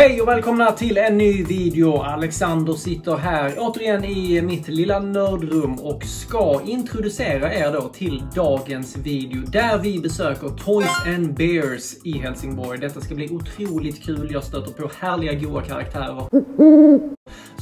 Hej och välkomna till en ny video. Alexander sitter här återigen i mitt lilla nördrum och ska introducera er då till dagens video där vi besöker Toys and Bears i Helsingborg. Detta ska bli otroligt kul. Jag stöter på härliga goa karaktärer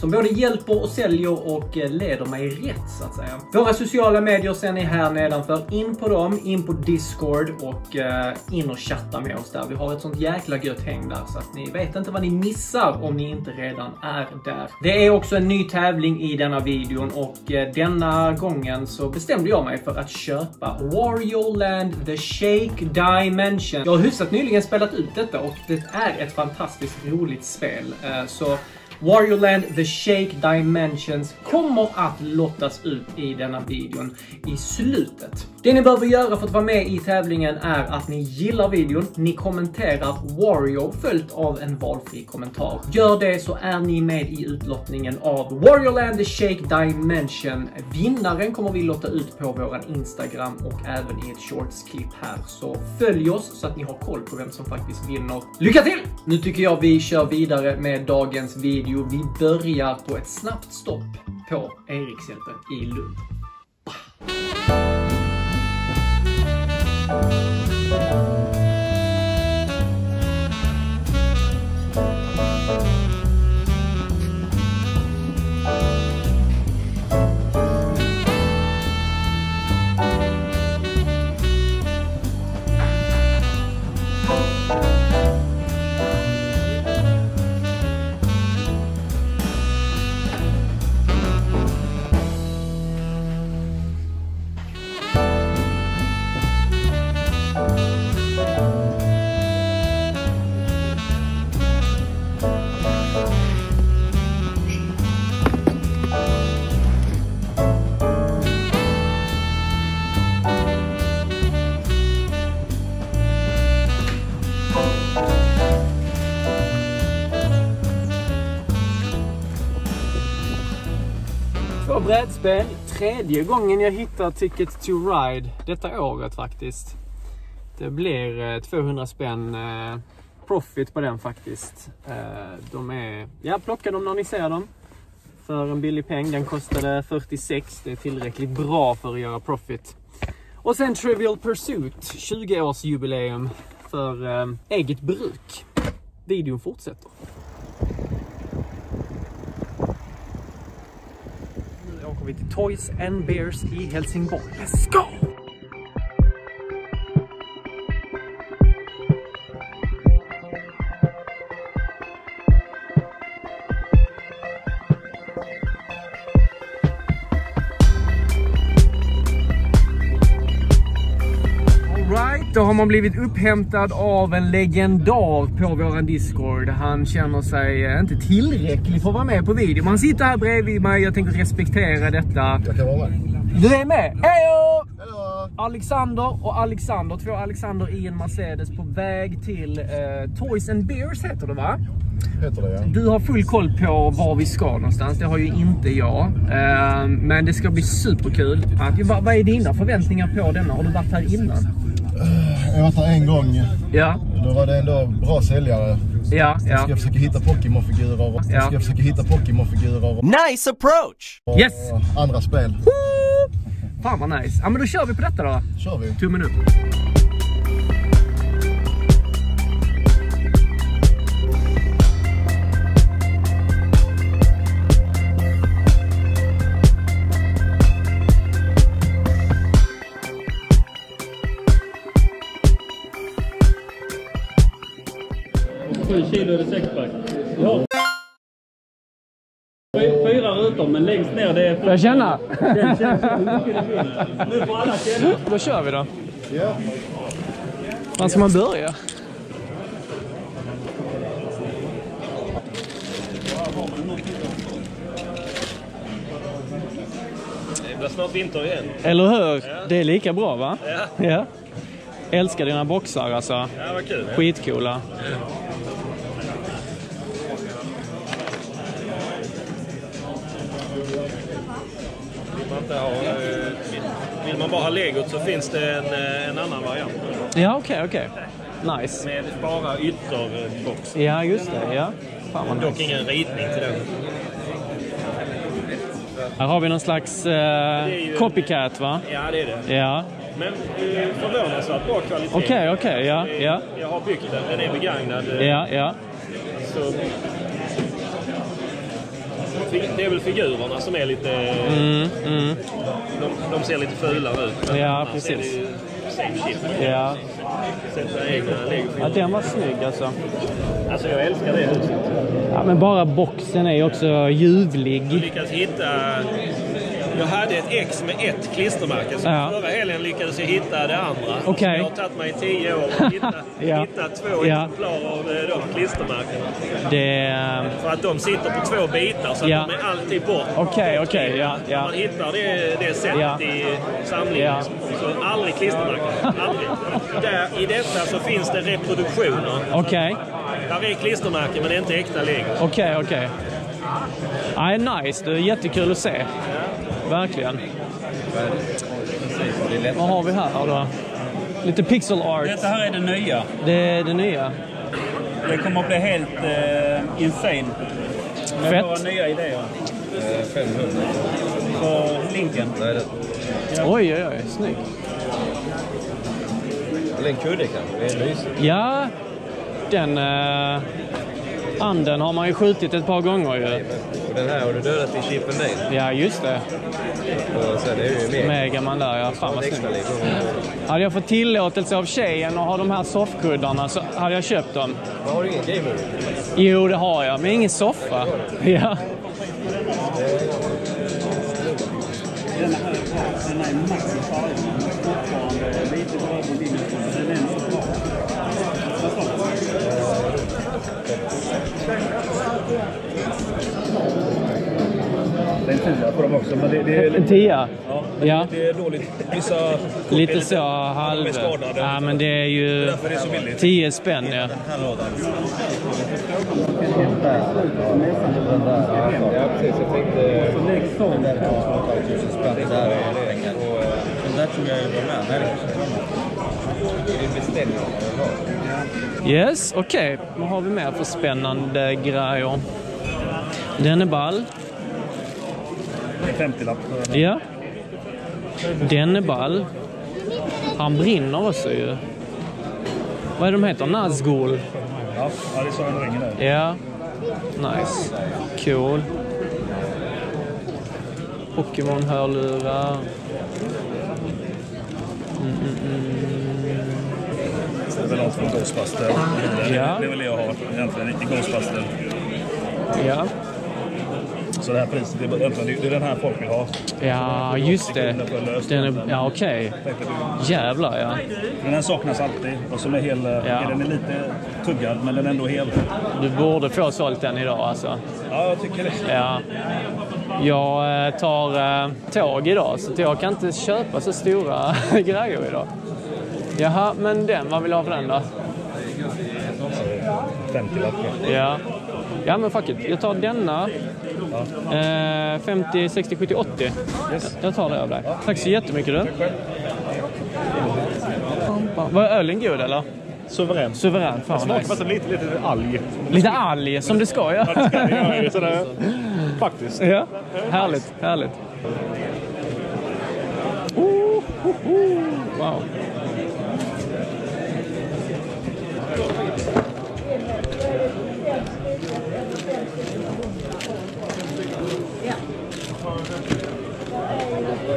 som både hjälper och säljer och leder mig rätt så att säga. Våra sociala medier ser ni här nedanför. In på dem, in på Discord och eh, in och chatta med oss där. Vi har ett sånt jäkla gött häng där så att ni vet inte vad ni missar om ni inte redan är där. Det är också en ny tävling i denna videon och eh, denna gången så bestämde jag mig för att köpa Wario Land The Shake Dimension. Jag har hyfsat nyligen spelat ut detta och det är ett fantastiskt roligt spel. Eh, så Wario Land The Shake Dimensions kommer att lottas ut i denna videon i slutet. Det ni behöver göra för att vara med i tävlingen är att ni gillar videon, ni kommenterar Wario följt av en valfri kommentar. Gör det så är ni med i utlottningen av Wario Land The Shake Dimension. Vinnaren kommer vi lotta ut på våran Instagram och även i ett shorts-klipp här. Så följ oss så att ni har koll på vem som faktiskt vinner. Lycka till! Nu tycker jag vi kör vidare med dagens video. Vi börjar på ett snabbt stopp på Erikshjälpen i Lund. Spel. Tredje gången jag hittar Ticket to Ride detta året faktiskt. Det blir eh, 200 spänn eh, profit på den faktiskt. Eh, de är, ja plocka dem när ni ser dem. För en billig peng. Den kostade 46. Det är tillräckligt bra för att göra profit. Och sen Trivial Pursuit, 20-årsjubileum för eget bruk. Videon fortsätter. Nu åker vi till Toys and Bears i Helsingborg. Let's go! Då har man blivit upphämtad av en legendar på våran Discord. Han känner sig eh, inte tillräcklig för att vara med på video. Man sitter här bredvid mig, jag tänker respektera detta. Jag kan vara med. Du är med? Hejo! Hallå! Alexander och Alexander, två Alexander i en Mercedes på väg till eh, Toys and Bears heter det va? Heter det ja. Du har full koll på var vi ska någonstans, det har ju inte jag. Eh, men det ska bli superkul. Att, vad, vad är dina förväntningar på denna? Har du varit här innan? Jag har varit här en gång. Ja, Då var det ändå bra säljare. ja, Ska ja. jag försöka hitta Pokémon-figurer. och- Ja. Ska jag försöka hitta Pokémon-figurer. och- Nice approach! och Yes. andra spel. Fan vad nice. Ja men då kör vi på detta då. Kör vi. Tummen upp. Sju kilo är det sexpack. Fy- fyra rutor, men längst ner det är... Får jag känna? Nu får alla känna. Då kör vi då. Ja. Var ska man börja? Det blir snart vinter igen. Eller hur? Det är lika bra va? Ja. Ja. Älskar dina boxar alltså. Ja, vad kul. Ja. Skitcoola. Vill inte ha, eh, vill- man bara ha legot så finns det en, eh, en annan variant. Ja okej okej. nice. Med bara ytterbox. Ja, just det. Ja. Fan Dock nice. ingen ritning till den. Här har vi någon slags eh, copycat, va? Ja, det är det. Ja. Men eh, förvånansvärt bra kvalitet. Okej, okej. ja, Det är- ja. Jag har byggt den. Den är begagnad. eh, Ja, ja. Så... Det är väl figurerna som är lite... Mm, mm. De, de ser lite fulare ut. Ja, precis. Ju. Ja. Sätta egna ja, den var snygg alltså. Alltså jag älskar det huset. Ja, men bara boxen är också ljuvlig. lyckats hitta... Jag hade ett ex med ett klistermärke. Så Ja. förra helgen lyckades jag hitta det andra. Okej. Det har tagit mig tio år att hitta, Ja. hitta två Ja. exemplar av eh, de klistermärkena. Det... För att de sitter på två bitar så Ja. de är alltid bort. Okej, okej. ja, ja. Man hittar det, det sättet Ja. i samlingen. Ja. Så aldrig klistermärken. Aldrig. Där, I detta så finns det reproduktioner. Okej, Där är klistermärken men det är inte äkta längre. okej, okej. Nej, nice. Det är jättekul att se. Verkligen. Vad har vi här då? Lite pixel art. Detta här är det nya. Det är det nya. Det kommer att bli helt eh, insane. Med Fett. våra nya idéer. 500. För Linken. Nej, det Oj, oj, oj. Snyggt. eller en kudde kanske. Det är mysigt. Ja, den eh, anden har man ju skjutit ett par gånger ju. Och den här har du dödat i Chip and Dale. Ja, just det. Och sen är det ju mer. Megaman där, ja. Fan vad snyggt. Hade jag fått tillåtelse av tjejen att ha de här soffkuddarna så hade jag köpt dem. Men Har du ingen game? Jo, det har jag, men ingen soffa. Ja. Den här, den här är Fortfarande Det är en tia på dem också, men det, det är En tia? Ja, Ja. det är dåligt. Vissa är Lite så halv... De är skadade. Ja, men det är ju Därför är det så billigt. 10 spänn, ja. Ja, precis. Jag tänkte... Så lägg sån där på 1000 spänn. Det där är det. Och den där tror jag var med. Nej, det är beställning. Yes, okej. Vad har vi mer för spännande grejer? Den är ball. 50-lapp. Ja. Den är ball. Han brinner också ju. Vad är de heter? Nazgul? Ja, det är så den ringer där. Ja. Nice. Cool. Pokémon-hörlurar. Mm, mm, mm. Det är väl något från Ghostbuster. Ja. Det är väl det jag har egentligen i Ghostbuster. Ja. Så det här priset, det är, det är den här folk vill ha. ja, just det. Den är, ja, okej. Du- Jävlar, ja. Den här saknas alltid och som är hel, ja. den är lite tuggad men den är ändå hel. Du borde få sålt den idag alltså. Ja, jag tycker det. Ja. Jag eh, tar eh, tåg idag så jag kan inte köpa så stora grejer idag. Jaha, men den, vad vill du ha för den då? 50 lapp. Ja. Ja men fuck it, jag tar denna. Eh, 50, 60, 70, 80. Jag tar det av dig. Tack så jättemycket du. Var ölen god eller? Suverän. Suverän, fan Smakar nice. lite, lite alg. Lite alg, som det ska ja. Det ska det göra sådär. Faktiskt. Ja, härligt, härligt. Oh, oh, oh. Wow. Det.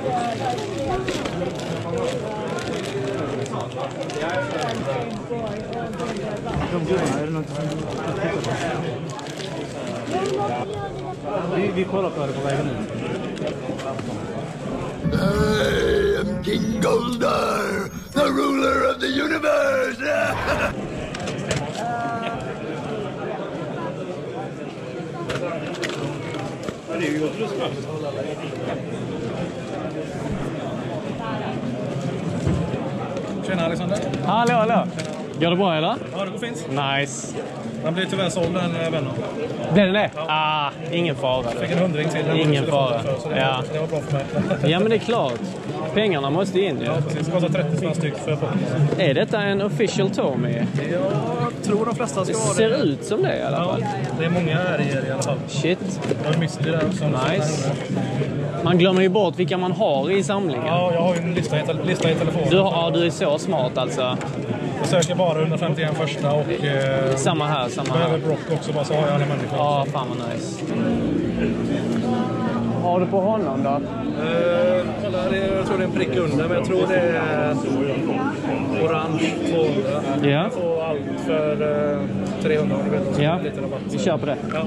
I am King Goldar, the ruler of the universe. Tjena Alexander. Hallå, hallå. Går det bra eller? Ja, det går fint. Nice. Han blir tyvärr såld den vännen. Blev det det? Ah, ingen fara. Fick du. en hundring till. den Ingen fara. för, Ja. det var bra för mig. Ja, men det är klart. Pengarna måste in ju. Ja, precis. Det kostar 30 spänn styck för Pokémon. Är detta en official Tommy? Jag tror de flesta Det ska ha ser det. ut som det i alla Ja, fall. det är många här i i alla fall. Shit. Jag har Misty där också. Nice. Man glömmer ju bort vilka man har i samlingen. Ja, jag har ju en lista i, lista i telefonen. Du, har, ja, du är så smart alltså. Jag söker bara 151 första och... Eh, Samma här, samma behöver här. Brock också, bara så har jag alla människor. Ja, fan vad nice. Har du på honom då? Eh, kolla, det är, jag tror det är en prick under, men jag tror det är orange 200. Ja. Får allt för eh, 300 om du vill. Ja, vi kör på det. Ja.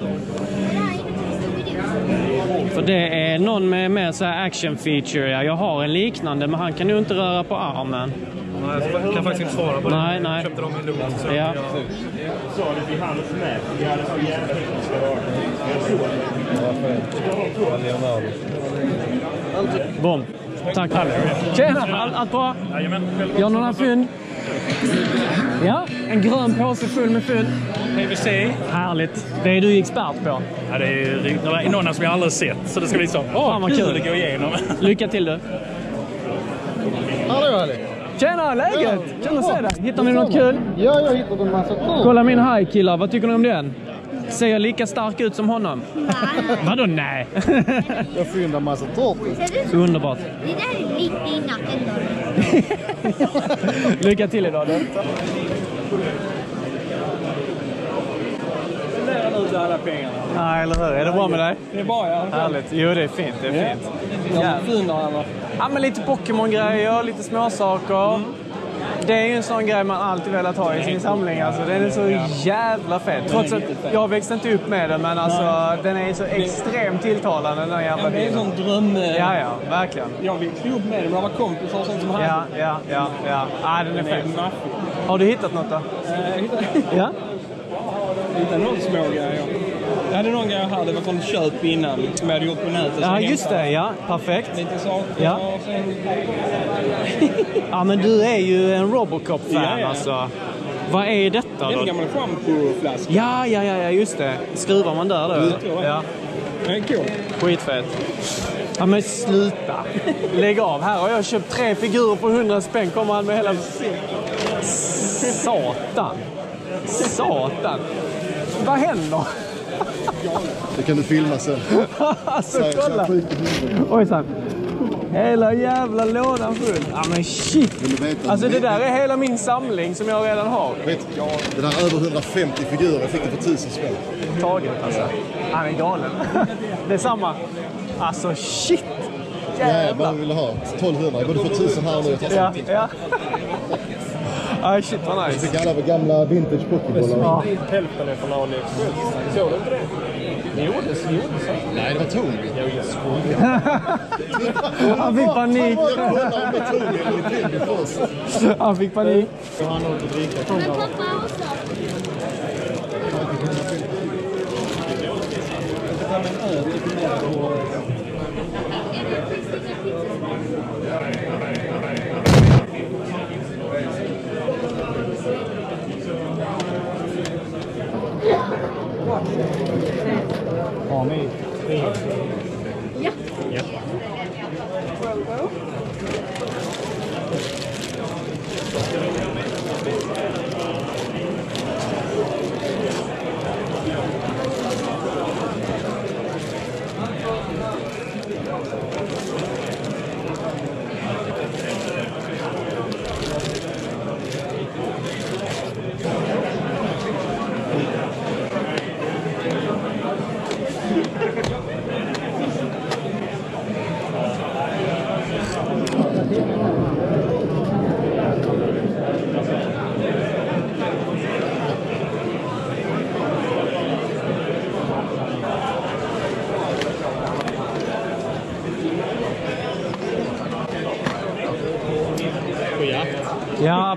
För det är någon med mer så action feature. Ja. Jag har en liknande, men han kan ju inte röra på armen. Nej, jag kan faktiskt inte svara på det. Nej, nej. Jag köpte dem i så Ja. jag- sa det till hans med. Vi hade så jävla tekniska det. Bom. Tack. Tjena! Allt, allt bra? Gör några fynd? Ja, en grön påse full med fynd. PVC. Härligt. Det är du expert på. Ja, det är några- några som jag aldrig sett, så det ska bli så. Åh, Fan, vad kul. att gå igenom. Lycka till du. Hallå Ali! Tjena, läget? Kul att se dig. Hittar ni något kul? Ja, jag hittat en massa kul. Kolla min haj killar, vad tycker ni om den? Ser jag lika stark ut som honom? Vadå nej? Jag fyndar massa tårtor. Underbart. Det där är lite i nacken då. Lycka till idag du. Nej, eller hur? Är det bra med dig? Det är bra ja. Härligt. Jo, det är fint. Det är fint. Fyndar eller? Ja, men lite Pokémon-grejer, lite småsaker. Det är ju en sån grej man alltid velat ha i sin samling. Alltså, den är så jävla fet. Trots att jag växte inte upp med den, men alltså, den är så extremt tilltalande den här jävla Det är en bilen. sån dröm... Ja, ja, verkligen. Jag växte upp med det, men jag var kompisar och sånt som hade. Ja, ja, ja, ja. Ah, den är Den fet. Har du hittat något då? Jag hittade, Ja? hittade några små grejer. Jag hade någon grej jag hade från köp innan, som jag hade gjort på nätet. Ja, just det. Ja, perfekt. Lite saker. Ja. Och sen, Ja, men du är ju en Robocop-fan Ja, ja. alltså. Vad är detta en då? gammal schampoflaska. Ja, ja, ja, just det. Skruvar man där då? Tror det. Ja, Den är cool. skitfett. Ja, men sluta. Lägg av. Här har jag köpt tre figurer på 100 spänn. Kommer han med hela... Satan. Satan. Vad händer? Det kan du filma sen. alltså, kolla. Ojsan. Hela jävla lådan full. Ja, men shit. Alltså det där är hela min samling som jag redan har. Vet, det där är över 150 figurer. Jag fick det för 1000 spänn. Taget alltså. Han är galen. Det är samma. Alltså shit. Jävlar. vad vill du ha? 1200. Jag borde få 1000 här nu. Ja, ja. Ah, shit vad Jag nice. fick alla gamla vintage pokébollar. Ja. Hälften är från AliExpress. Såg du inte det? Det gjordes, det gjordes. Nej, det var Tony. Han fick panik. Det. Han fick panik. Men pappa också.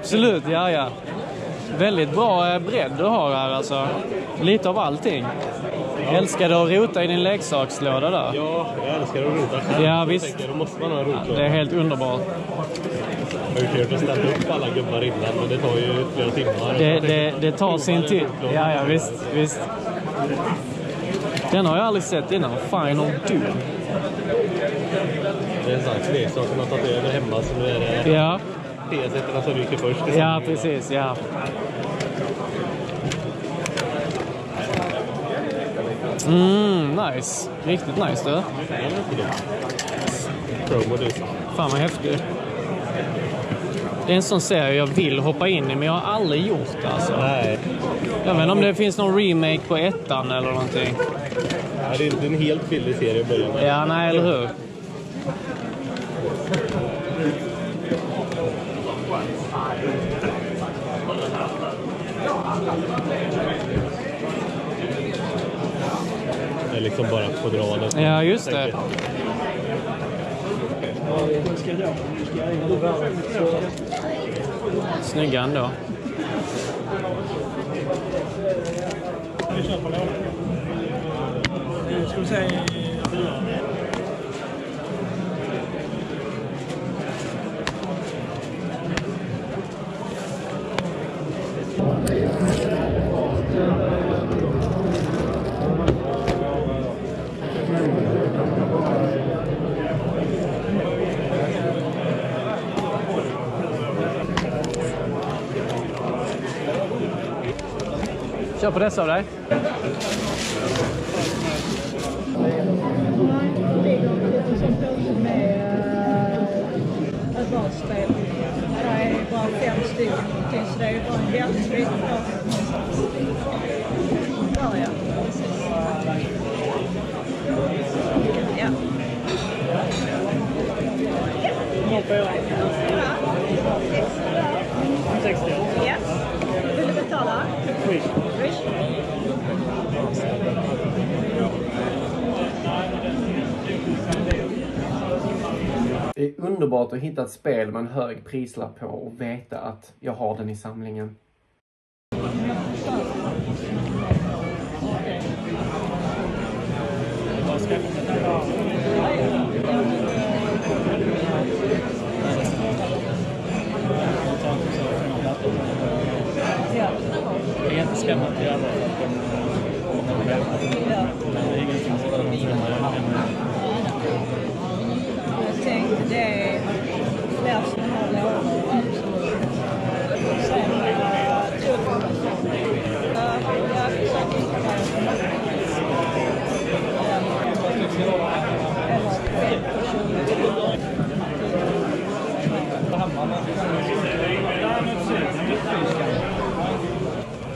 Absolut. Ja, ja. Väldigt bra eh, bredd du har här alltså. Lite av allting. Älskar du att rota i din leksakslåda där? Ja, jag älskar att rota själv. Ja, visst. tänker, Då måste man ha en Det är rotlåda. helt underbart. Jag har ju kört och ställt upp alla gubbar innan, men det tar ju flera timmar. Det, det, det tar sin tid. Ja, ja, visst, visst. Den har jag aldrig sett innan. Final Doom. Det är en sån här leksak som har tagit över hemma, så nu är det Ja, PS1 som ryker först. ja precis. Ja. Mm, nice. Riktigt nice du. Promo disc. Fan vad häftigt. Det är en sån serie jag vill hoppa in i, men jag har aldrig gjort det alltså. Nej, Jag vet inte om det finns någon remake på ettan eller någonting. ja, det är inte en helt billig serie att börja med. Ja, nej, eller hur? Liksom bara fodralet. Ja, just det. Snygga ändå. Ska vi säga... Kör på dessa av dig. advanced-spel. Det är bara fem stycken så det är bara en väldigt liten plats. Där ja, precis. Ja. Ja. Vill du betala? Swish. Det är underbart att hitta ett spel med en hög prislapp på och veta att jag har den i samlingen. Det är inte skrämmande att göra det. Det är ingenting som de filmar. Jag tänkte det är fler sådana här lådor, absolut. Sen, tull. Ja, jag försöker hitta det. Eller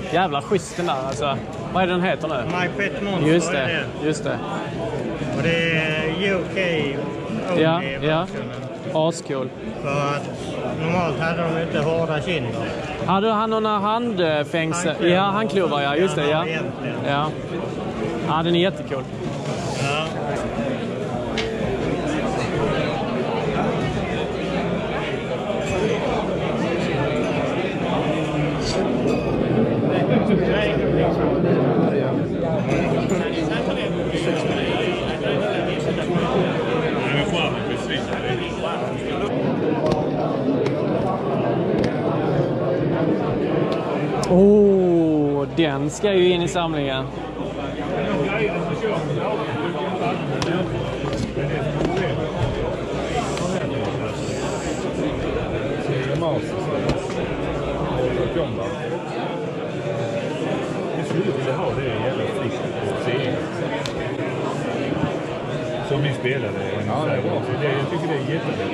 50-20. Jävla schysst den där alltså. Vad är den heter nu? My Pet Monster Just det, just det. Och det är UK only Ja, ja. Ascool. För att normalt hade de inte hårda kinder. Hade han några handfängsel? Handklovar. Ja, handklovar ja. Just det, ja. Ja, ja den är jättecool. Ja. Oh, den ska ju in i samlingen. Jag skulle vilja ha det jävla friskt på. Som vi spelade. Ja, det är bra. Jag tycker det är jättebra.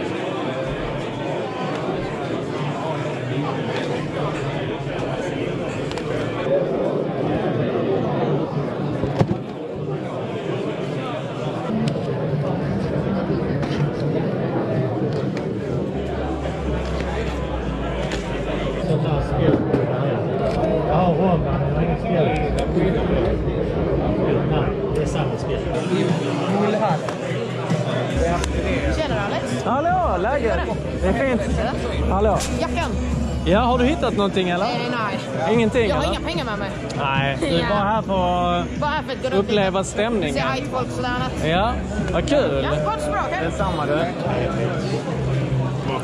Ja, Roman. Jag har inget spel. Nej, det är samma spel. Tjena Alex! Hallå, läget? Det är fint. Hallå. Jackan! Ja, har du hittat någonting eller? Eh, nej. Ingenting Jag har eller? inga pengar med mig. Nej, du är Ja. bara här för att Bara här för att gå runt uppleva lite. stämningen. Se till folk sådär annat. Ja, vad kul. Ja, gott så bra. okej. Detsamma du. Man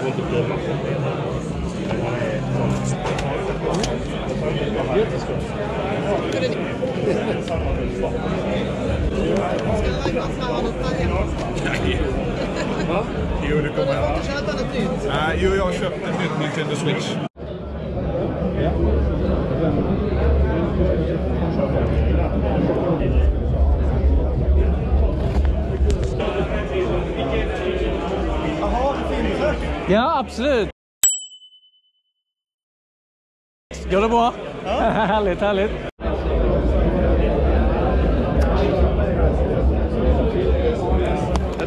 får Va? Jo, det kommer jag. köpa något nytt. Uh, jo, jag har köpt ett nytt Nintendo Switch. Ja, absolut. Går det bra? Ja. härligt, härligt.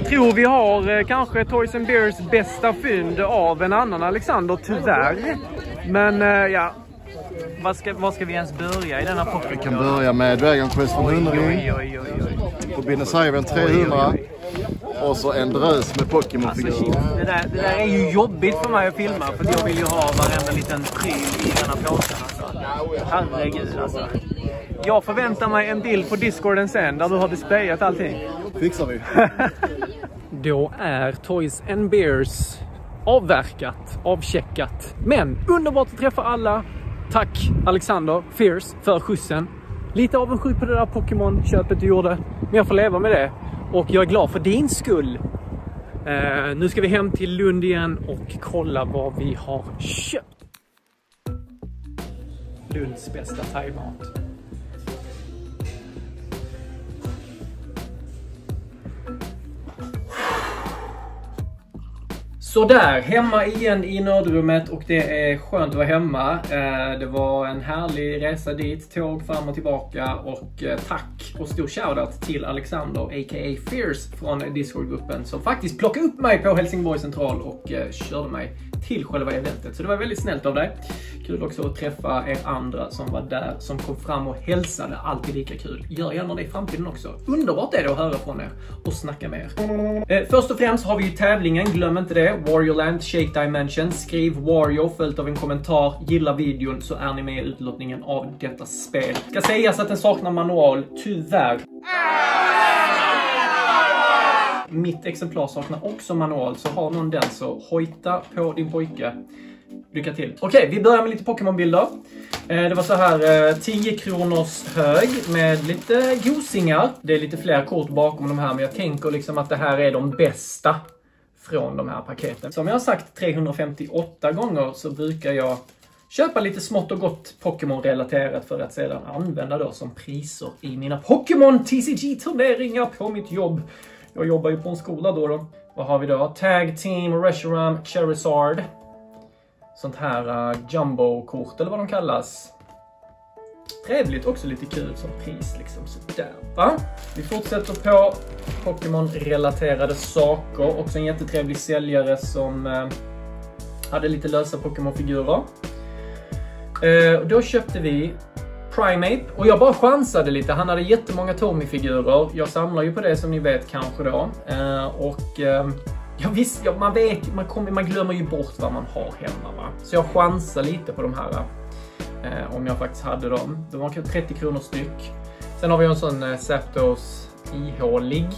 Tror vi har eh, kanske Toys and Bears bästa fynd av en annan Alexander, tyvärr. Men eh, ja, var ska, var ska vi ens börja i denna pocket? Vi kan börja med Dragon Quest från 100 Oj, oj, oj, oj. på Buenos Aires 300 och så en drös med Pokémon-figurer. Det där, det där är ju jobbigt för mig att filma för jag vill ju ha varenda liten pryl i denna påsen. Alltså. Herregud alltså. Jag förväntar mig en bild på discorden sen där du har displayat allting. Fixar vi. Då är Toys and Bears avverkat, avcheckat. Men underbart att träffa alla. Tack Alexander Fierce för skjutsen. Lite avundsjuk på det där Pokémon-köpet du gjorde. Men jag får leva med det. Och jag är glad för din skull. Eh, nu ska vi hem till Lund igen och kolla vad vi har köpt. Lunds bästa thaimat. Sådär, hemma igen i nödrummet och det är skönt att vara hemma. Eh, det var en härlig resa dit, tåg fram och tillbaka och eh, tack och stor shoutout till Alexander a.k.a. Fierce från Discord-gruppen som faktiskt plockade upp mig på Helsingborg central och eh, körde mig till själva eventet. Så det var väldigt snällt av dig. Kul också att träffa er andra som var där, som kom fram och hälsade. Alltid lika kul. Gör gärna det i framtiden också. Underbart är det att höra från er och snacka med er. Först och främst har vi ju tävlingen, glöm inte det. Warioland Shake Dimension. Skriv Wario följt av en kommentar. Gilla videon så är ni med i utlottningen av detta spel. Ska sägas att den saknar manual, tyvärr. Mitt exemplar saknar också manual, så har någon den så hojta på din pojke. Lycka till. Okej, vi börjar med lite Pokémon-bilder. Eh, det var så här eh, 10 kronors hög med lite gosingar. Det är lite fler kort bakom de här, men jag tänker liksom att det här är de bästa från de här paketen. Som jag har sagt 358 gånger så brukar jag köpa lite smått och gott Pokémon-relaterat för att sedan använda då som priser i mina Pokémon TCG-turneringar på mitt jobb. Jag jobbar ju på en skola då. då. Vad har vi då? Tag Team, Reshiram, Charizard. Sånt här uh, jumbo-kort eller vad de kallas. Trevligt, också lite kul som pris liksom sådär va? Vi fortsätter på Pokémon-relaterade saker. Också en jättetrevlig säljare som eh, hade lite lösa Pokémon-figurer. Eh, och då köpte vi Primate och jag bara chansade lite. Han hade jättemånga Tommy-figurer. Jag samlar ju på det som ni vet kanske då. Eh, och eh, ja, visst, ja, man vet man, kommer, man glömmer ju bort vad man har hemma va. Så jag chansade lite på de här. Eh, om jag faktiskt hade dem. De var kanske 30 kronor styck. Sen har vi en sån eh, Zapdos ihålig.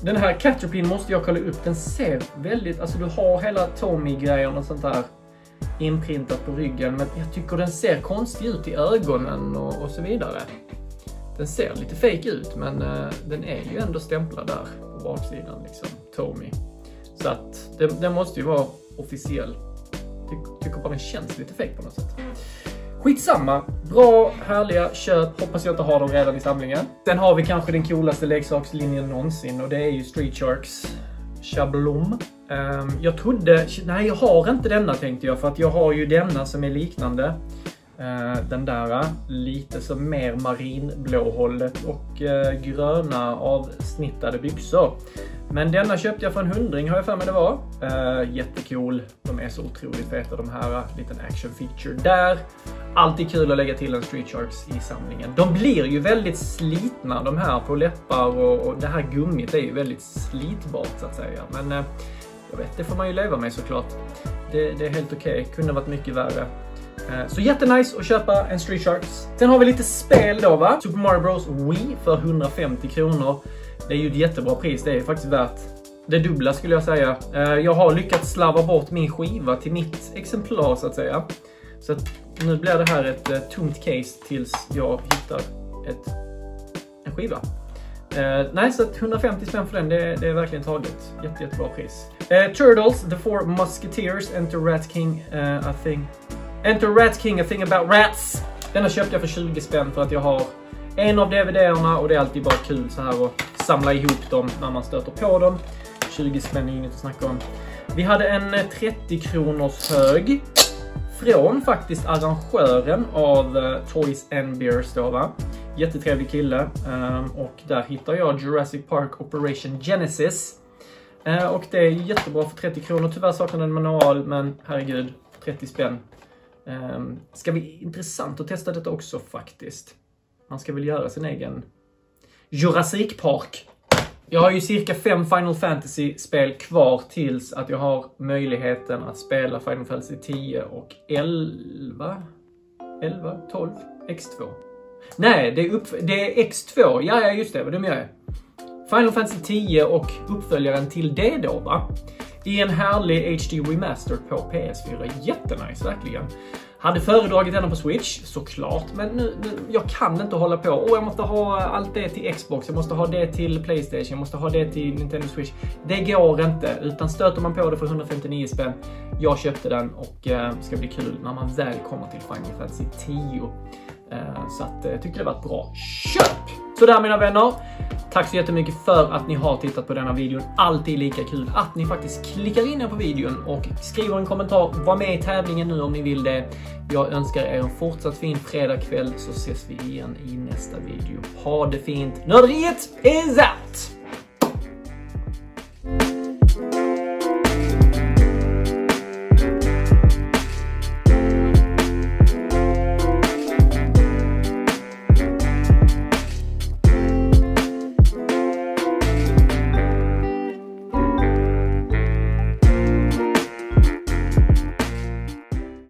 Den här Caterpin måste jag kolla upp. Den ser väldigt, alltså du har hela Tommy-grejen och sånt där inprintat på ryggen. Men jag tycker den ser konstig ut i ögonen och, och så vidare. Den ser lite fake ut men eh, den är ju ändå stämplad där på baksidan liksom. Tommy. Så att den, den måste ju vara officiell. Ty, tycker bara den känns lite fake på något sätt. Skitsamma. Bra, härliga köp. Hoppas jag inte har dem redan i samlingen. Sen har vi kanske den coolaste leksakslinjen någonsin och det är ju Street Sharks Shablom. Um, ehm, jag trodde, nej jag har inte denna tänkte jag för att jag har ju denna som är liknande. Eh, den där eh, lite så mer marinblå hållet och eh, gröna avsnittade byxor. Men denna köpte jag för en hundring har jag för mig det var. Jättecool. De är så otroligt feta de här. Liten action feature där. Alltid kul att lägga till en Street Sharks i samlingen. De blir ju väldigt slitna de här på läppar och, och det här gummit är ju väldigt slitbart så att säga. Men jag vet, det får man ju leva med såklart. Det, det är helt okej. Kunde varit mycket värre. Eh, så jättenice att köpa en Street Sharks. Sen har vi lite spel då va. Super Mario Bros Wii för 150 kronor. Det är ju ett jättebra pris. Det är faktiskt värt det dubbla skulle jag säga. Eh, jag har lyckats slarva bort min skiva till mitt exemplar så att säga. Så att nu blir det här ett eh, tomt case tills jag hittar ett, en skiva. Uh, nej, så 150 spänn för den, det, det är verkligen taget. Jätte, jättebra pris. Uh, Turtles, The Four Musketeers, Enter Rat King, uh, a thing. Enter Rat King, a thing about rats. Denna köpte jag för 20 spänn för att jag har en av DVD-erna och det är alltid bara kul så här att samla ihop dem när man stöter på dem. 20 spänn är inget att snacka om. Vi hade en eh, 30 kronors hög från faktiskt arrangören av eh, Toys and Beers då va. Jättetrevlig kille. Ehm, och där hittar jag Jurassic Park Operation Genesis. Eh, och det är jättebra för 30 kronor. Tyvärr saknar den manual, men herregud, 30 spänn. Um, ska bli intressant att testa detta också faktiskt. Man ska väl göra sin egen Jurassic Park. Jag har ju cirka fem Final Fantasy-spel kvar tills att jag har möjligheten att spela Final Fantasy 10 och 11? 11? 12? X2? Nej, det är, upp, det är X2. Ja, ja, just det. Vad dum jag är. Final Fantasy 10 och uppföljaren till det då, va? I en härlig HD Remaster på PS4. Jättenice, verkligen. Hade föredragit denna på Switch, såklart. Men nu, nu, jag kan inte hålla på. Åh, jag måste ha allt det till Xbox, jag måste ha det till Playstation, jag måste ha det till Nintendo Switch. Det går inte, utan stöter man på det för 159 spänn. Jag köpte den och eh, ska bli kul när man väl kommer till Final Fantasy 10. Eh, så att, eh, jag tyckte det var ett bra köp! Så där mina vänner. Tack så jättemycket för att ni har tittat på denna videon. Alltid lika kul att ni faktiskt klickar in er på videon och skriver en kommentar. Var med i tävlingen nu om ni vill det. Jag önskar er en fortsatt fin fredagkväll så ses vi igen i nästa video. Ha det fint. Nörderiet is out!